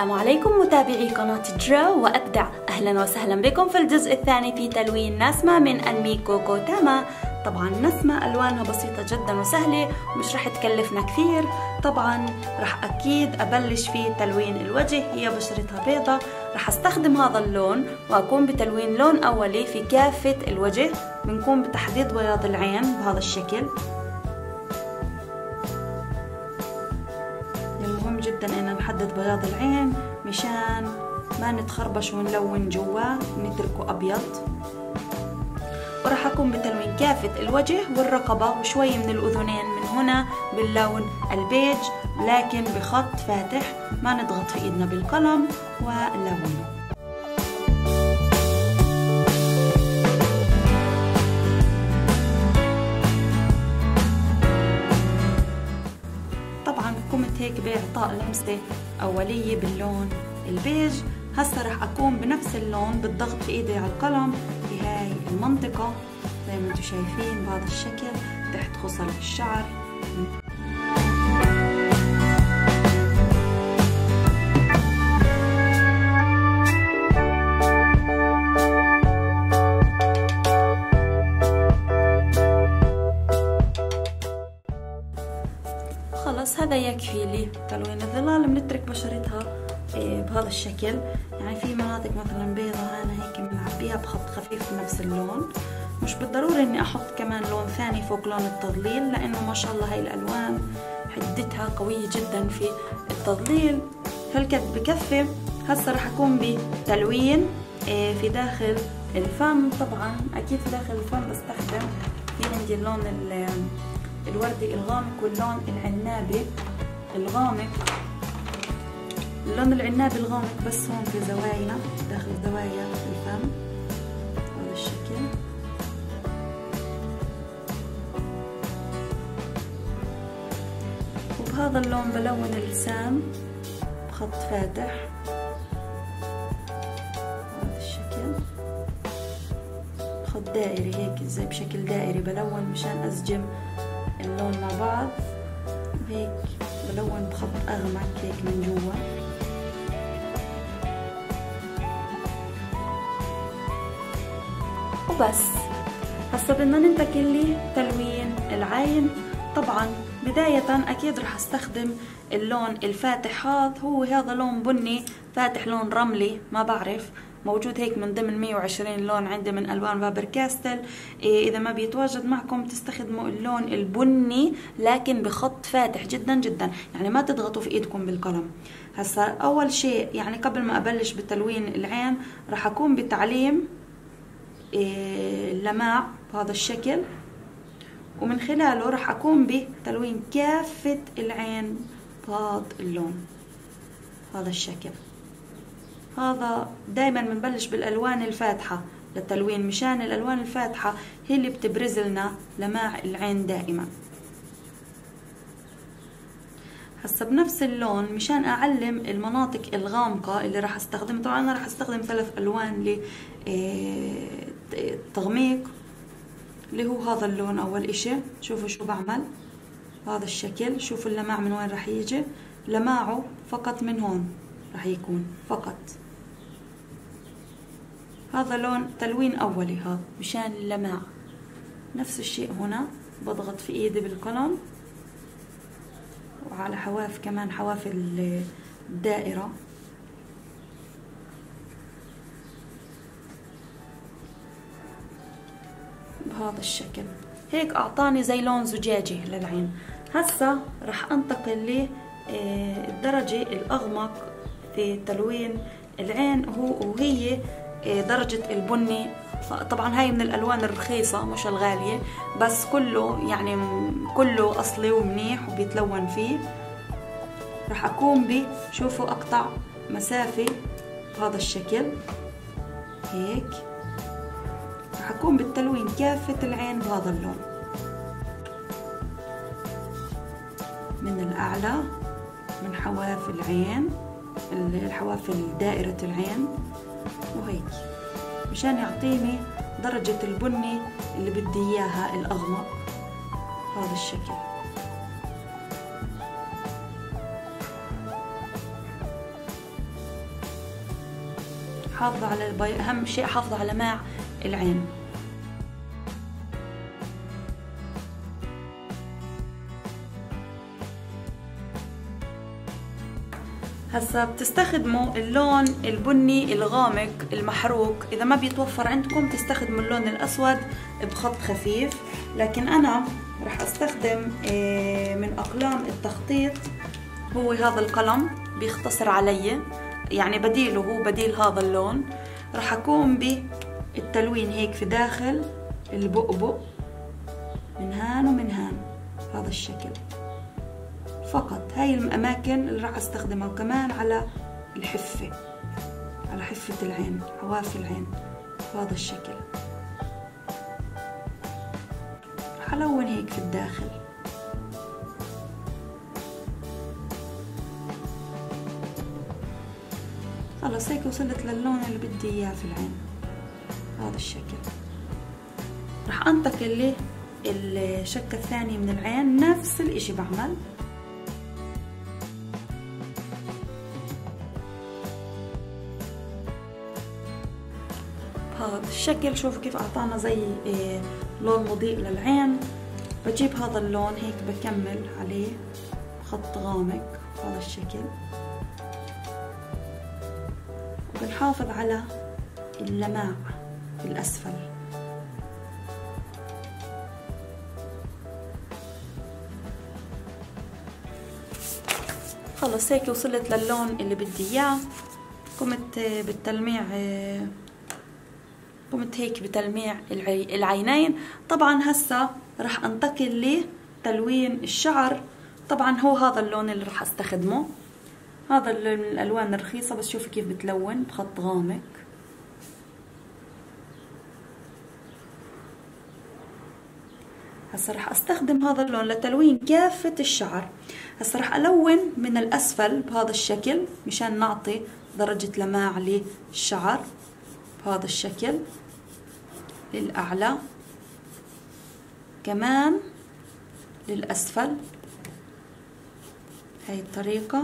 السلام عليكم متابعي قناة درو وأبدع. أهلا وسهلا بكم في الجزء الثاني في تلوين نسمة من أنمي كوكو تاما. طبعا نسمة ألوانها بسيطة جدا وسهلة ومش رح تكلفنا كثير. طبعا رح أكيد أبلش في تلوين الوجه هي بشرتها بيضة رح أستخدم هذا اللون وأقوم بتلوين لون أولي في كافة الوجه. بنقوم بتحديد بياض العين بهذا الشكل. نحدد بياض العين مشان ما نتخربش ونلون جوا نتركه أبيض. وراح اقوم بتلوين كافة الوجه والرقبة وشوي من الأذنين من هنا باللون البيج لكن بخط فاتح ما نضغط في إيدنا بالقلم ونلونه طبعا قمت هيك بإعطاء لمسة. أولية باللون البيج. هسا رح أقوم بنفس اللون بالضغط في إيدي على القلم في هاي المنطقة. زي ما أنتم شايفين بهذا الشكل تحت خصر الشعر. خلص هذا يكفي لي. تلوين الظلال بنترك بشرتها بهذا الشكل. يعني في مناطق مثلا بيضة أنا هيك بنعبيها بخط خفيف بنفس اللون. مش بالضروري إني أحط كمان لون ثاني فوق لون التضليل لأنه ما شاء الله هاي الألوان حدتها قوية جدا في التضليل هالقد بكفي. هسه رح اقوم بتلوين في داخل الفم. طبعا أكيد في داخل الفم بستخدم في عندي اللون الوردي الغامق واللون العنابي. الغامق. اللون العنابي الغامق بس هون في زوايا داخل زوايا الفم. هذا الشكل. وبهذا اللون بلون اللسان بخط فاتح. هذا الشكل. خط دائري هيك زي بشكل دائري بلون مشان أزجم اللون مع بعض. وهيك بلون بخط أغمق هيك من جوا. وبس. هسا بدنا ننتقل لتلوين العين. طبعا بداية أكيد رح أستخدم اللون الفاتح هذا هو هذا لون بني فاتح لون رملي ما بعرف. موجود هيك من ضمن 120 لون عندي من ألوان فابر كاستل. إيه إذا ما بيتواجد معكم تستخدموا اللون البني لكن بخط فاتح جدا جدا. يعني ما تضغطوا في إيدكم بالقلم. هسا أول شيء يعني قبل ما أبلش بتلوين العين راح اقوم بتعليم إيه اللماع بهذا الشكل. ومن خلاله راح اقوم بتلوين كافة العين بهذا اللون هذا الشكل. هذا دايما بنبلش بالألوان الفاتحة للتلوين مشان الألوان الفاتحة هي اللي بتبرز لنا لماع العين دائما. هسا بنفس اللون مشان أعلم المناطق الغامقة اللي راح أستخدم طبعا أنا راح أستخدم ثلاث ألوان للتغميق اللي هو هذا اللون أول إشي. شوفوا شو بعمل. هذا الشكل شوفوا اللماع من وين راح يجي. لماعه فقط من هون. راح يكون فقط. هذا لون تلوين أولي هذا مشان اللماع نفس الشيء هنا بضغط في إيدي بالقلم. وعلى حواف كمان حواف الدائرة. بهذا الشكل. هيك أعطاني زي لون زجاجي للعين. هسا رح أنتقل للدرجة الأغمق. في تلوين العين هو وهي درجة البني. طبعا هاي من الألوان الرخيصة مش الغالية بس كله يعني كله أصلي ومنيح وبيتلون فيه. رح أقوم ب شوفوا أقطع مسافة بهذا الشكل. هيك. رح أقوم بالتلوين كافة العين بهذا اللون. من الأعلى من حواف العين. الحواف دائرة العين. وهيك. مشان يعطيني درجة البني اللي بدي إياها الأغمق. هذا الشكل. حافظوا على البي... أهم شيء حافظوا على لماع العين. هسا بتستخدموا اللون البني الغامق المحروق. إذا ما بيتوفر عندكم تستخدموا اللون الأسود بخط خفيف. لكن أنا راح أستخدم آه، من أقلام التخطيط هو هذا القلم بيختصر علي. يعني بديله هو بديل هذا اللون. راح اقوم بالتلوين هيك في داخل البؤبؤ. من هان ومن هان. هذا الشكل. فقط. هاي الأماكن اللي راح أستخدمها. وكمان على الحفة على حفة العين حواف العين بهذا الشكل. راح ألون هيك في الداخل؟ خلص هيك وصلت للون اللي بدي إياه في العين. هذا الشكل. راح أنتقل للشكة الثانية من العين. نفس الإشي بعمل. هذا الشكل شوفوا كيف أعطانا زي إيه لون مضيء للعين. بجيب هذا اللون هيك بكمل عليه خط غامق هذا الشكل. وبنحافظ على اللماع الأسفل. خلص هيك وصلت للون اللي بدي إياه. قمت بالتلميع قمت هيك بتلميع العينين. طبعا هسا راح أنتقل لتلوين الشعر. طبعا هو هذا اللون اللي راح أستخدمه. هذا الألوان الرخيصة بس شوفي كيف بتلون بخط غامق. هسا راح أستخدم هذا اللون لتلوين كافة الشعر. هسا راح ألون من الأسفل بهذا الشكل مشان نعطي درجة لماع للشعر بهذا الشكل. للأعلى. كمان للأسفل. هاي الطريقة.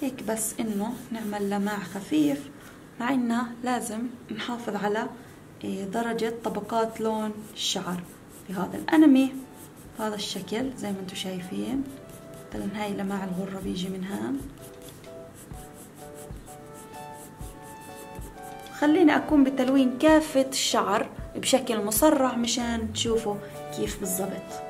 هيك بس إنه نعمل لماع خفيف مع إنه لازم نحافظ على إيه، درجة طبقات لون الشعر. في هذا الأنمي بهذا الشكل زي ما أنتم شايفين. مثلا هاي لماع الغرة بيجي من هان خليني أكون بتلوين كافة الشعر بشكل مسرع مشان تشوفوا كيف بالضبط.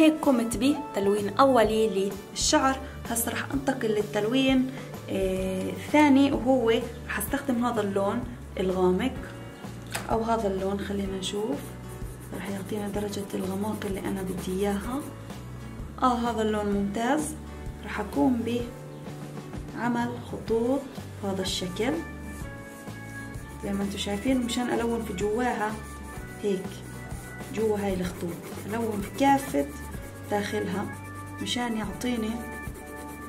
هيك قمت بتلوين أولي للشعر. هسه رح أنتقل للتلوين الثاني آه وهو رح أستخدم هذا اللون الغامق أو هذا اللون خلينا نشوف. رح يعطينا درجة الغماق اللي أنا بدي إياها. آه هذا اللون ممتاز. رح أقوم بعمل خطوط بهذا الشكل. زي ما أنتم شايفين مشان ألون في جواها هيك جوا هاي الخطوط. ألون في كافة داخلها مشان يعطيني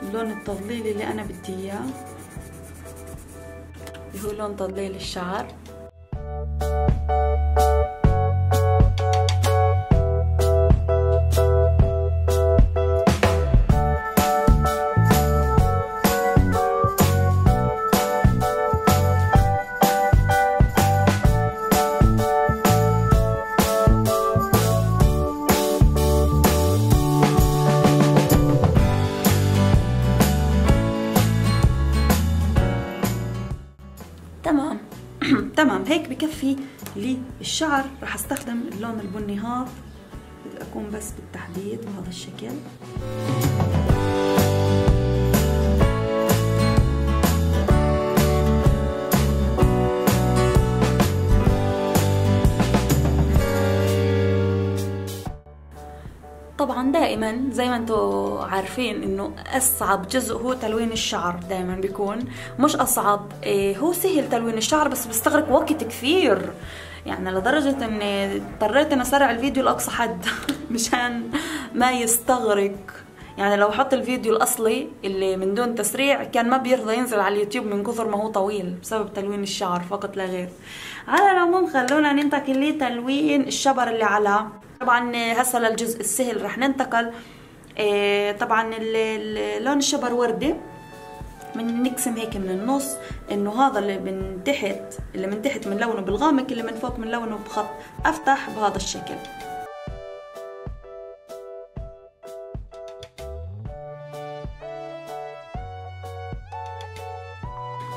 اللون التظليلي اللي أنا بدي إياه اللي هو لون تظليل الشعر. بتقوم بس بالتحديد بهذا الشكل. طبعا دائما زي ما أنتم عارفين إنه أصعب جزء هو تلوين الشعر دائما بيكون. مش أصعب إيه، هو سهل تلوين الشعر بس بيستغرق وقت كثير. يعني لدرجة إني اضطريت إني أسرع الفيديو لأقصى حد مشان ما يستغرق. يعني لو حط الفيديو الأصلي اللي من دون تسريع كان ما بيرضى ينزل على اليوتيوب من كثر ما هو طويل بسبب تلوين الشعر فقط لا غير. على العموم خلونا ننتقل لتلوين الشبر اللي على. طبعا هسه للجزء السهل رح ننتقل. إيه طبعا لون الشبر وردي من نقسم هيك من النص إنه هذا اللي من تحت اللي من تحت من لونه بالغامق اللي من فوق من لونه بخط أفتح بهذا الشكل.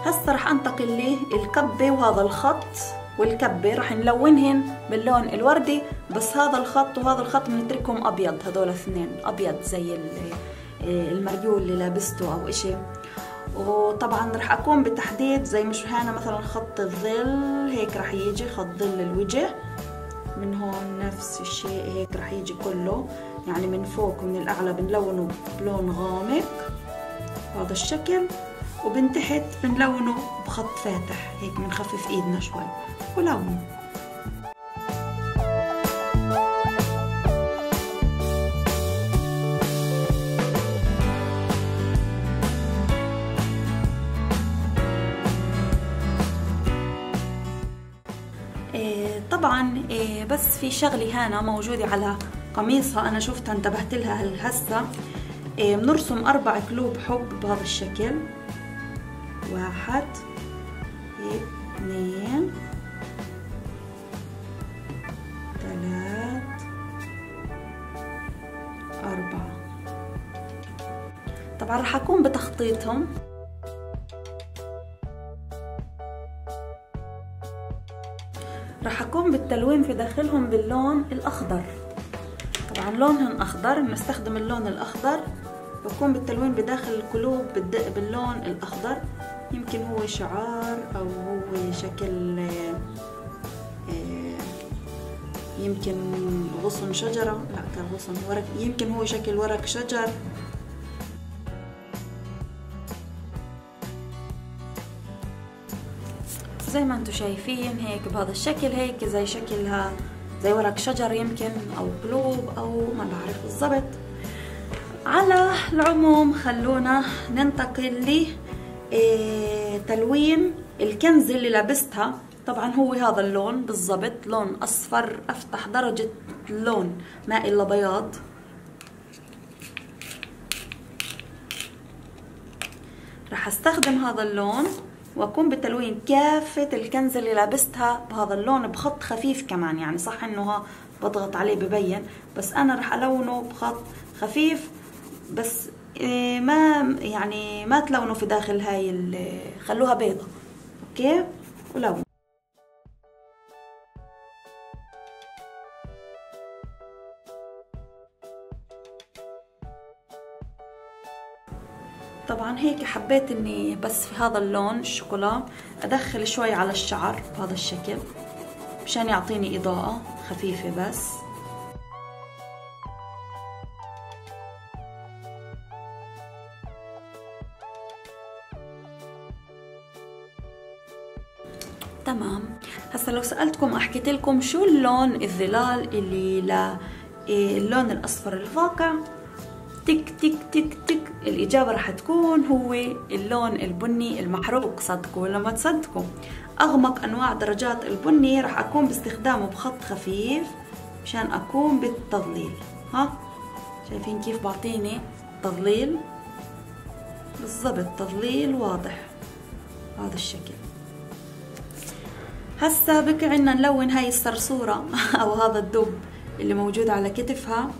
هسه رح أنتقل للكبة وهذا الخط والكبة رح نلونهن باللون الوردي بس هذا الخط وهذا الخط بنتركهم أبيض هدول اثنين أبيض زي المريول اللي لابسته أو إشي. وطبعا رح أقوم بتحديد زي مش هنا مثلا خط الظل هيك رح يجي خط ظل الوجه. من هون نفس الشيء هيك رح يجي كله. يعني من فوق ومن الأعلى بنلونه بلون غامق هذا الشكل. ومن تحت بنلونه بخط فاتح هيك بنخفف إيدنا شوي. ولونه طبعا بس في شغلة هنا موجودة على قميصها أنا شفتها انتبهت لها هسه بنرسم أربع قلوب حب بهذا الشكل. واحد اثنين ثلاث أربعة. طبعا راح أقوم بتخطيطهم. راح أقوم بالتلوين في داخلهم باللون الأخضر. طبعا لونهم أخضر بنستخدم اللون الأخضر. بقوم بالتلوين بداخل القلوب باللون الأخضر. يمكن هو شعار أو هو شكل يمكن غصن شجرة. لا كغصن ورق. يمكن هو شكل ورق شجر. زي ما أنتم شايفين هيك بهذا الشكل هيك زي شكلها زي ورق شجر يمكن أو قلوب أو ما بعرف بالضبط. على العموم خلونا ننتقل لتلوين الكنز اللي لبستها طبعا هو هذا اللون بالضبط لون أصفر أفتح درجة اللون مائل إلا بياض. راح أستخدم هذا اللون. واقوم بتلوين كافة الكنز اللي لابستها بهذا اللون بخط خفيف كمان. يعني صح إنه بضغط عليه ببين بس أنا رح ألونه بخط خفيف بس ما يعني ما تلونوا في داخل هاي خلوها بيضة. أوكي؟ ولون هيك حبيت إني بس في هذا اللون الشوكولا أدخل شوي على الشعر بهذا الشكل مشان يعطيني إضاءة خفيفة بس. تمام. هسا لو سألتكم حكيت لكم شو اللون الظلال اللي ل اللون الأصفر الفاقع تك تك تك تك الإجابة راح تكون هو اللون البني المحروق صدقوا ولا ما تصدقوا؟ أغمق أنواع درجات البني راح أكون باستخدامه بخط خفيف مشان أكون بالتظليل. ها؟ شايفين كيف بعطيني تظليل؟ بالضبط تظليل واضح. هذا الشكل. هسا بكي عنا نلون هاي الصرصورة أو هذا الدب اللي موجود على كتفها.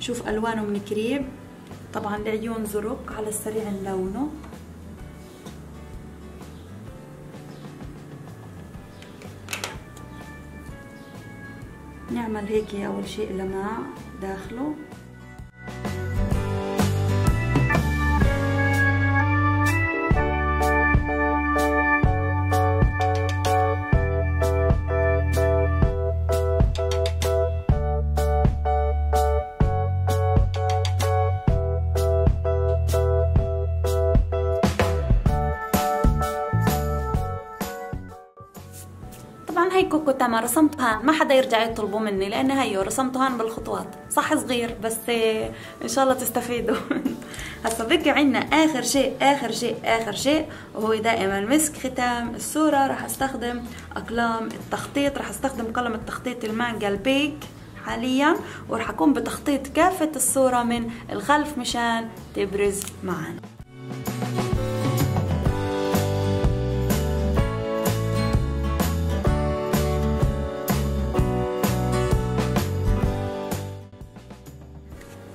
شوف ألوانه من قريب. طبعا العيون زرق على السريع نلونه نعمل هيك أول شيء لماع داخله. كوكو تما رسمته هان ما حدا يرجع يطلبوا مني لأن هيو رسمته هان بالخطوات. صح صغير بس إن شاء الله تستفيدوا. هسا بقي عنا آخر شيء آخر شيء آخر شيء وهو دائما مسك ختام الصورة. راح أستخدم أقلام التخطيط راح أستخدم قلم التخطيط المانجا البيك حاليا وراح أكون بتخطيط كافة الصورة من الخلف مشان تبرز معنا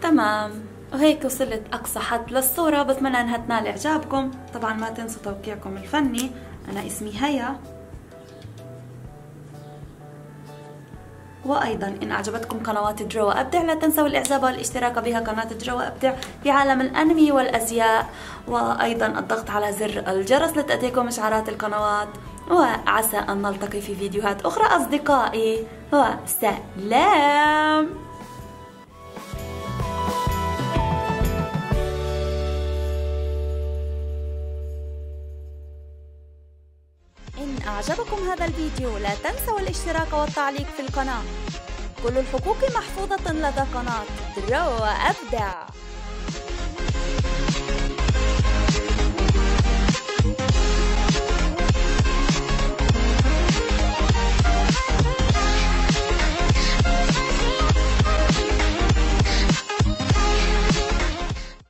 تمام. وهيك وصلت أقصى حد للصورة. بتمنى أنها تنال إعجابكم. طبعا ما تنسوا توقيعكم الفني. أنا اسمي هيا. وأيضا إن أعجبتكم قنوات درو أبدع لا تنسوا الإعجاب والاشتراك بها قناة درو أبدع في عالم الأنمي والأزياء. وأيضا الضغط على زر الجرس لتأتيكم إشعارات القنوات. وعسى أن نلتقي في فيديوهات أخرى أصدقائي. وسلام. أعجبكم هذا الفيديو لا تنسوا الاشتراك والتعليق في القناة. كل الحقوق محفوظة لدى قناة درو أبدع.